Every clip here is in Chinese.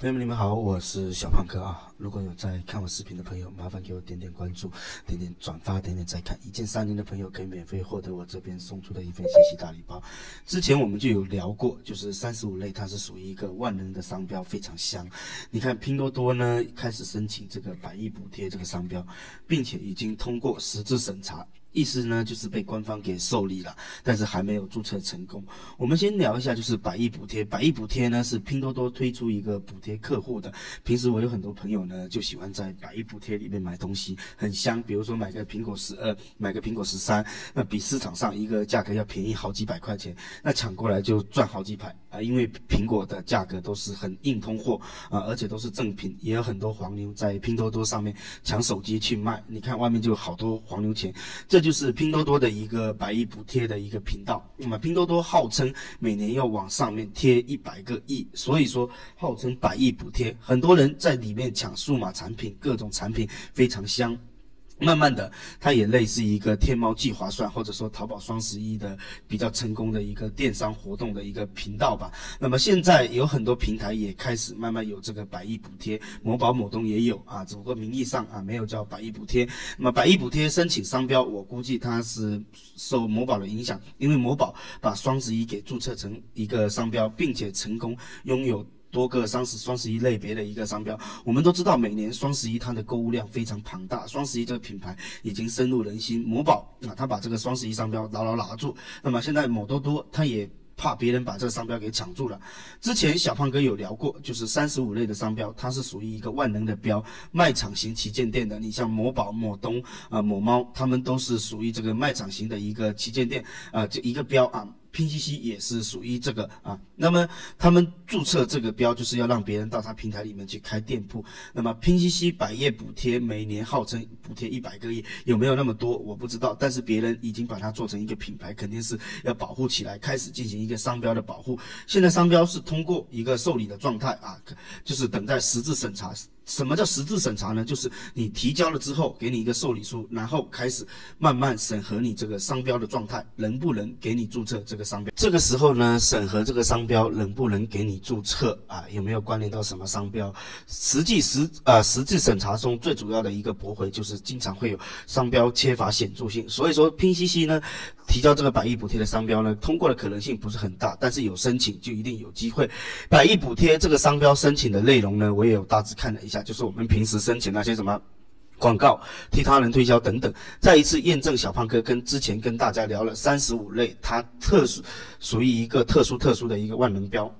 朋友们，你们好，我是小胖哥啊。如果有在看我视频的朋友，麻烦给我点点关注，点点转发，点点再看。一键三连的朋友可以免费获得我这边送出的一份信息大礼包。之前我们就有聊过，就是三十五类，它是属于一个万能的商标，非常香。你看拼多多呢，开始申请这个百亿补贴这个商标，并且已经通过实质审查。意思呢，就是被官方给受理了，但是还没有注册成功。我们先聊一下，就是百亿补贴。百亿补贴呢，是拼多多推出一个补贴客户的。平时我有很多朋友呢，就喜欢在百亿补贴里面买东西，很香。比如说买个苹果十二，买个苹果十三，那比市场上一个价格要便宜好几百块钱，那抢过来就赚好几百啊！因为苹果的价格都是很硬通货啊，而且都是正品，也有很多黄牛在拼多多上面抢手机去卖。你看外面就好多黄牛钱，这。就就是拼多多的一个百亿补贴的一个频道。那么拼多多号称每年要往上面贴一百个亿，所以说号称百亿补贴，很多人在里面抢数码产品，各种产品非常香。慢慢的，它也类似一个天猫季划算，或者说淘宝双十一的比较成功的一个电商活动的一个频道吧。那么现在有很多平台也开始慢慢有这个百亿补贴，某宝、某东也有啊，只不过名义上啊没有叫百亿补贴。那么百亿补贴申请商标，我估计它是受某宝的影响，因为某宝把双十一给注册成一个商标，并且成功拥有。多个双十双十一类别的一个商标，我们都知道，每年双十一它的购物量非常庞大。双十一这个品牌已经深入人心，某宝啊，它把这个双十一商标牢牢拿住。那么现在某多多，它也怕别人把这个商标给抢住了。之前小胖哥有聊过，就是三十五类的商标，它是属于一个万能的标，卖场型旗舰店的。你像某宝、某东啊、某猫，他们都是属于这个卖场型的一个旗舰店啊，这一个标啊。拼夕夕也是属于这个啊，那么他们注册这个标就是要让别人到他平台里面去开店铺。那么拼夕夕百业补贴每年号称补贴一百个亿，有没有那么多我不知道，但是别人已经把它做成一个品牌，肯定是要保护起来，开始进行一个商标的保护。现在商标是通过一个受理的状态啊，就是等待实质审查。什么叫实质审查呢？就是你提交了之后，给你一个受理书，然后开始慢慢审核你这个商标的状态，能不能给你注册这个商标。这个时候呢，审核这个商标能不能给你注册啊？有没有关联到什么商标？实际实啊，实质审查中最主要的一个驳回就是经常会有商标缺乏显著性。所以说拼夕夕呢，提交这个百亿补贴的商标呢，通过的可能性不是很大，但是有申请就一定有机会。百亿补贴这个商标申请的内容呢，我也有大致看了一下。就是我们平时申请那些什么广告、替他人推销等等，再一次验证小胖哥跟之前跟大家聊了三十五类，它特殊属于一个特殊特殊的一个万能标。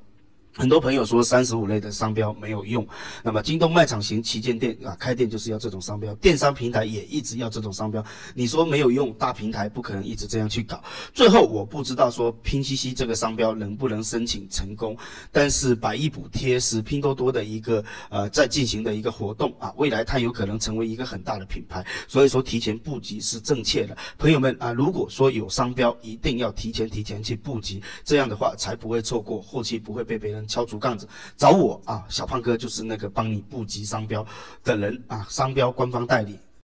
很多朋友说三十五类的商标没有用，那么京东卖场型旗舰店啊，开店就是要这种商标，电商平台也一直要这种商标。你说没有用，大平台不可能一直这样去搞。最后我不知道说拼夕夕这个商标能不能申请成功，但是百亿补贴是拼多多的一个呃在进行的一个活动啊，未来它有可能成为一个很大的品牌，所以说提前布局是正确的。朋友们啊，如果说有商标，一定要提前提前去布局，这样的话才不会错过，后期不会被别人敲竹杠子，找我啊，小胖哥就是那个帮你布局商标的人啊，商标官方代理。